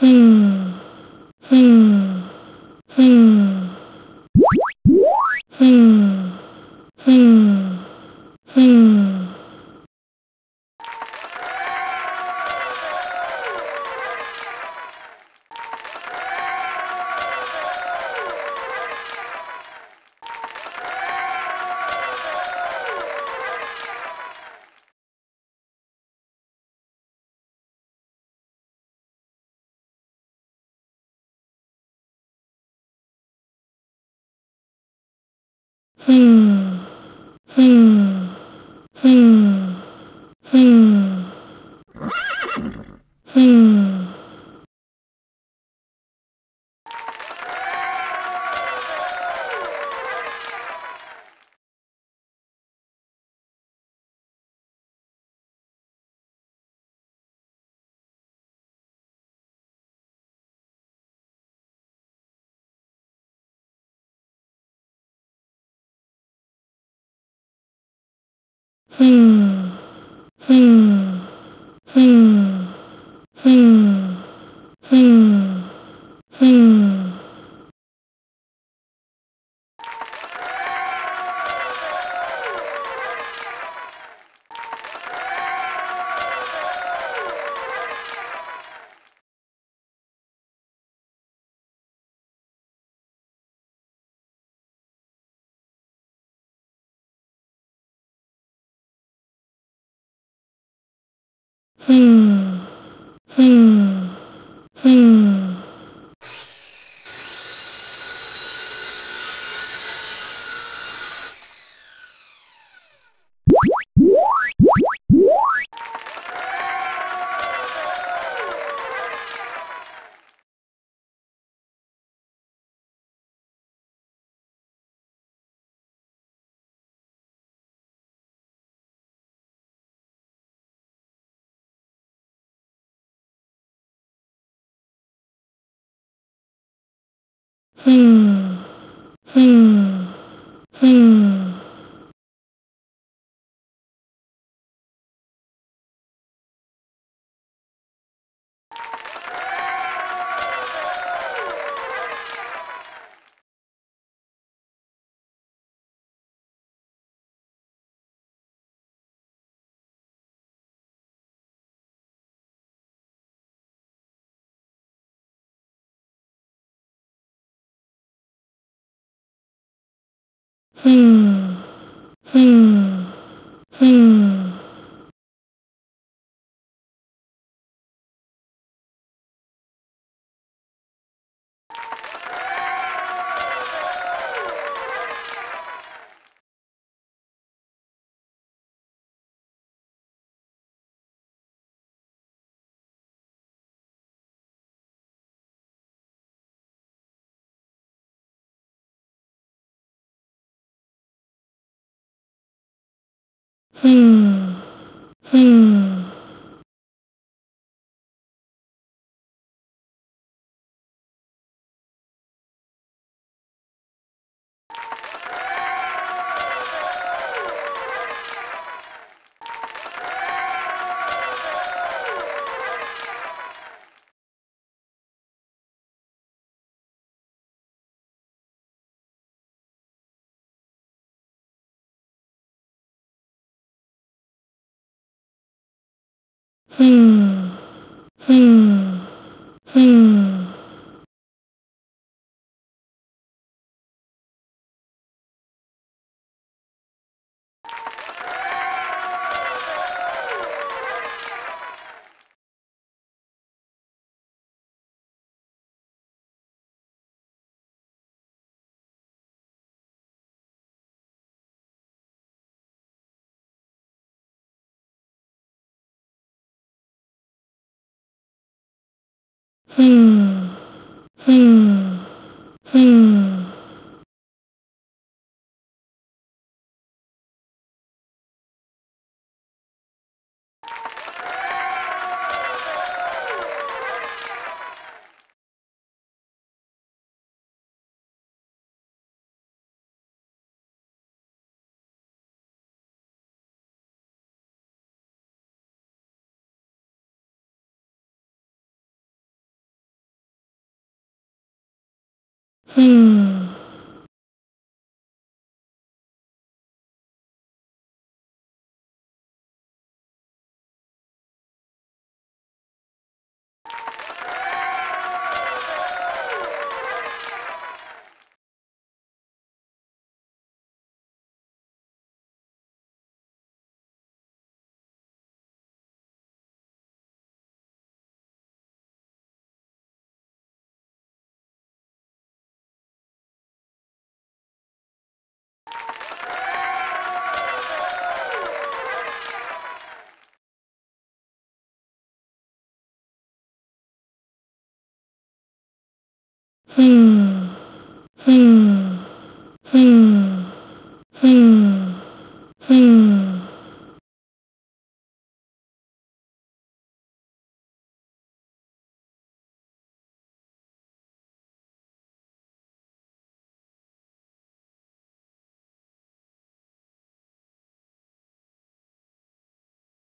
Hmm. Hmm. Hmm. Hmm. Hmm. Hmm. Hmm. Hmm. Hmm. Hmm. Hmm. 嗯嗯。Hmm. Hmm. Hmm. Hmm. Hmm. Hmm. Hmm. Hmm. 嗯嗯。Hmm. Hmm. 嗯。Hmm. Hmm. Hmm.